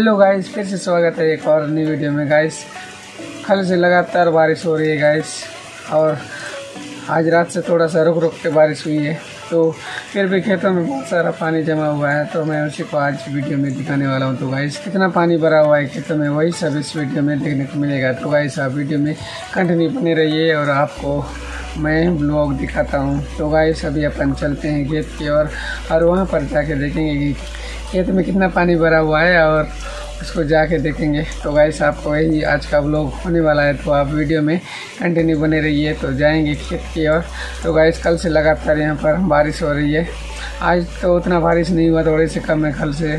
Hello guys फिर से स्वागत है एक और नई वीडियो में गाइस कल से लगातार बारिश हो रही है गाइस और आज रात से थोड़ा सा रुक रुक के बारिश हुई है तो फिर भी खेतों में बहुत सारा पानी जमा हुआ है तो मैं उसी को आज वीडियो में दिखाने वाला हूँ। तो गाइस कितना पानी भरा हुआ है खेतों में वही सब इस वीडियो में देखने को मिलेगा। तो गाइस आप वीडियो में कंटिन्यू बने रहिए और आपको मैं ब्लॉग दिखाता हूँ। तो गाइस अभी अपन चलते हैं खेत की ओर और, और वहाँ पर जाके देखेंगे कि खेत में कितना पानी भरा हुआ है और उसको जाके देखेंगे। तो गाइस आपको यही आज का ब्लॉग होने वाला है तो आप वीडियो में कंटिन्यू बने रहिए तो जाएँगे खेत की ओर। तो गाइस कल से लगातार यहाँ पर बारिश हो रही है। आज तो उतना बारिश नहीं हुआ, थोड़े से कम है, कल से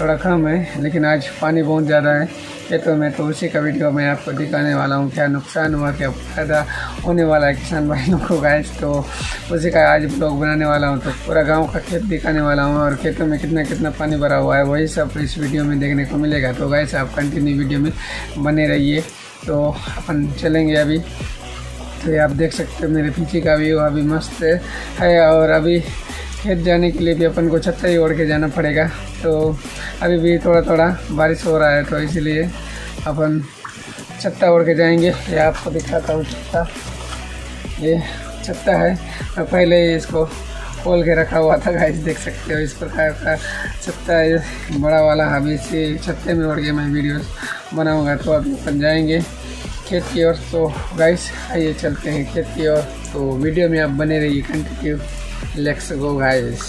थोड़ा कम है, लेकिन आज पानी बहुत ज़्यादा है। खेतों में तो उसी का वीडियो मैं आपको दिखाने वाला हूँ, क्या नुकसान हुआ, क्या फ़ायदा होने वाला है किसान भाइयों को गैस तो उसी का आज ब्लॉग बनाने वाला हूँ तो पूरा गाँव का खेत दिखाने वाला हूँ और खेतों में कितना कितना पानी भरा हुआ है, वही सब इस वीडियो में देखने को मिलेगा. तो गैस आप कंटिन्यू वीडियो में बने रहिए. तो अपन चलेंगे अभी. तो ये आप देख सकते हो मेरे पीछे का व्यू अभी मस्त है और अभी खेत जाने के लिए भी अपन को छत्ता ही ओढ़ के जाना पड़ेगा। तो अभी भी थोड़ा थोड़ा बारिश हो रहा है तो इसीलिए अपन छत्ता ओढ़ के जाएँगे। ये आपको दिखाता हूँ छत्ता ये छत्ता है। मैं पहले ही इसको खोल के रखा हुआ था गाइस देख सकते हो इस प्रकार का छत्ता है बड़ा वाला। अभी इसी छत्ते में ओढ़ के मैं वीडियो बनाऊँगा तो अभी अपन जाएँगे खेत की ओर। तो गाइस आइए चलते हैं खेत की ओर। तो वीडियो में आप बने रहिए कंटिन्यू लेट्स गो गाइस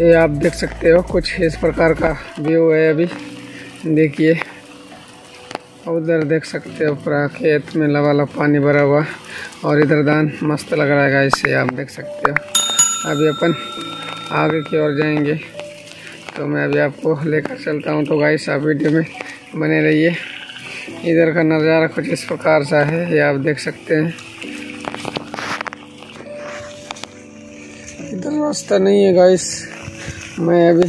ये आप देख सकते हो, कुछ इस प्रकार का व्यू है अभी। देखिए, उधर देख सकते हो, पूरा खेत में लवा पानी भरा हुआ, और इधर दान मस्त लग रहा है गाइस ये आप देख सकते हो। अभी अपन आगे की ओर जाएँगे। तो मैं अभी आपको लेकर चलता हूँ तो गाइस आप वीडियो में बने रहिए। इधर का नज़ारा कुछ इस प्रकार सा है, ये आप देख सकते हैं। रास्ता नहीं है गाइस मैं अभी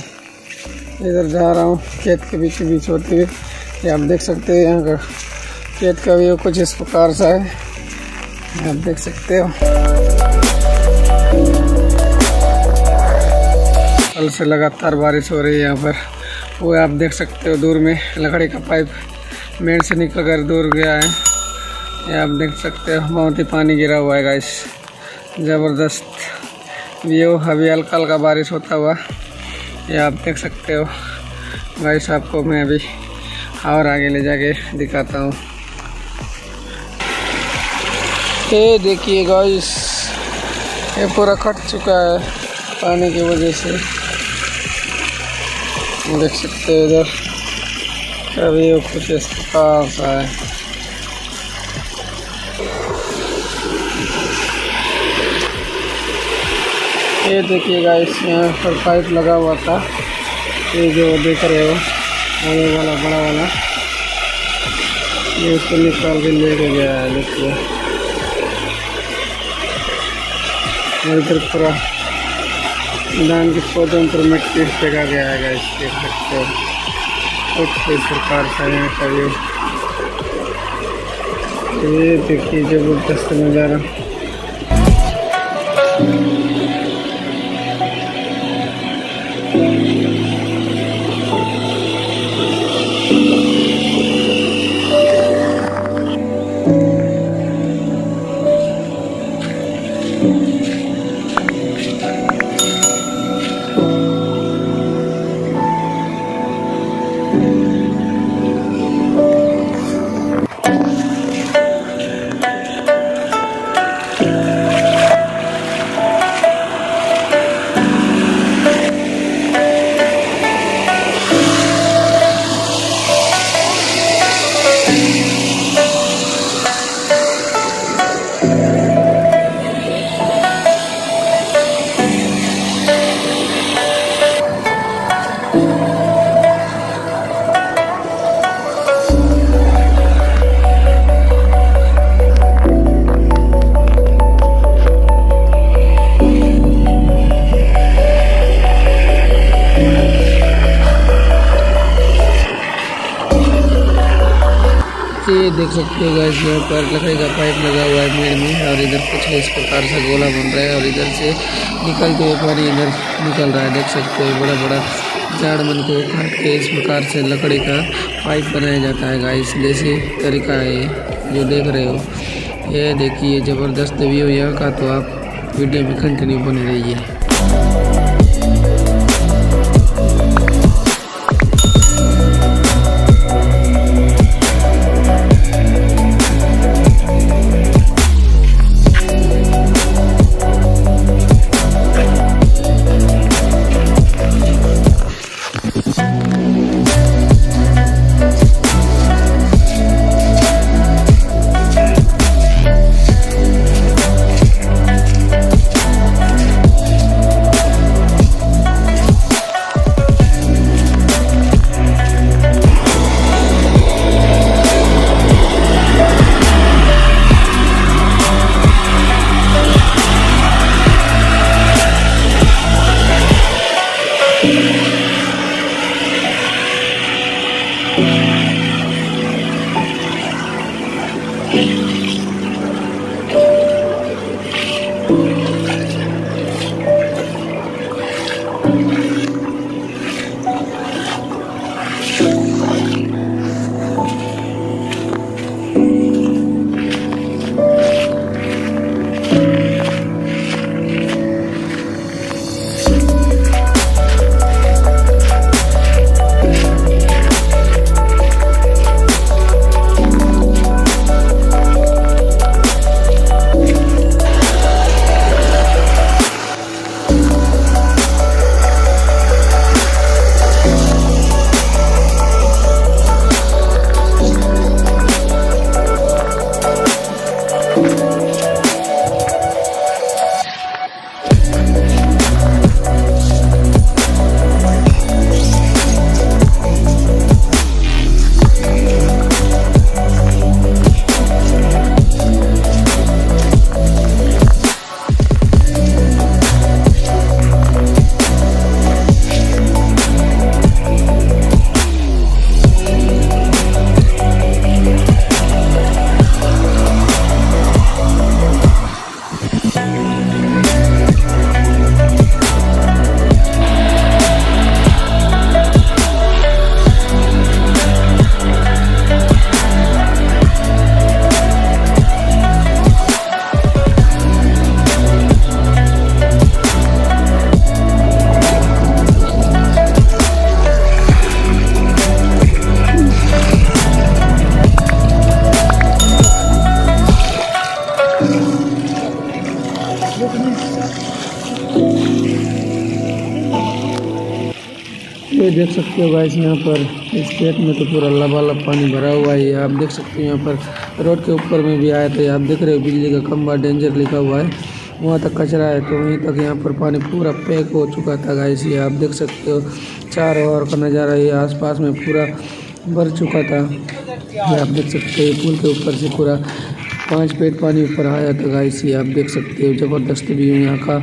इधर जा रहा हूँ, खेत के बीच बीच होते हुए ये आप देख सकते हैं यहाँ का खेत का व्यू, कुछ इस प्रकार सा है। आप देख सकते हो। कल से लगातार बारिश हो रही है यहाँ पर। वो आप देख सकते हो दूर में, लकड़ी का पाइप मेड़ से निकल कर दूर गया है। ये आप देख सकते हो, बहुत ही पानी गिरा हुआ है गाइस ज़बरदस्त। व्यू अभी हल्का हल्का बारिश होता हुआ। ये आप देख सकते हो। गाइस आपको मैं अभी और आगे ले जाके दिखाता हूँ। ये देखिए गाइस ये पूरा कट चुका है पानी की वजह से। देख सकते हो इधर। अभी वो कुछ इस प्रकार सा है। ये देखिएगा इस यहाँ पर पाइप लगा हुआ था। ये जो देख रहे हो, आगे वाला, बड़ा वाला। ये उसको निकाल के लेके गया है, देखिए। और इधर पूरा धान के पौधों पर मिट्टी फेंका गया है इस देख सकते हो। इस प्रकार का का व्यू ये देखिए, ज़बरदस्त नज़ारा। ये देख सकते हो गाइस यहाँ पर लकड़ी का पाइप लगा हुआ है मेड़ में और इधर कुछ इस प्रकार से गोला बन रहा है और इधर से निकलते हुए पानी इधर निकल रहा है। देख सकते हो बड़ा बड़ा झाड़ मन को काट के इस प्रकार से लकड़ी का पाइप बनाया जाता है गाइस देसी तरीका है जो देख रहे हो। ये देखिए, ज़बरदस्त व्यू यहाँ का तो आप वीडियो में कंटिन्यू बने रहिए। देख सकते हो गाइस यहाँ पर इस खेत में तो पूरा लबालब पानी भरा हुआ है आप देख सकते हो यहाँ पर। रोड के ऊपर में भी आया तो आप देख रहे हो, बिजली का खंबा डेंजर लिखा हुआ है। वहाँ तक कचरा है तो वहीं तक यहाँ पर पानी पूरा पैक हो चुका था गाइस ये आप देख सकते हो। चारों ओर का नज़ारा ये आसपास में पूरा भर चुका था। ये आप देख सकते हो पुल के ऊपर से पूरा पाँच पेट पानी ऊपर आया था गाइस ये आप देख सकते हो, ज़बरदस्त व्यू यहाँ का।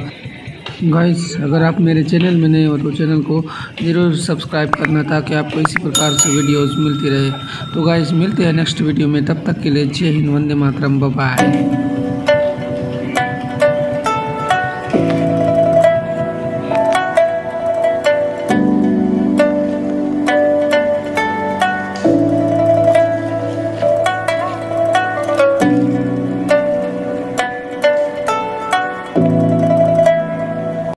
गाइस अगर आप मेरे चैनल में नए हो तो चैनल को ज़रूर सब्सक्राइब करना ताकि आपको इसी प्रकार से वीडियोस मिलती रहे। तो गाइस मिलते हैं नेक्स्ट वीडियो में। तब तक के लिए जय हिंद, वंदे मातरम बाय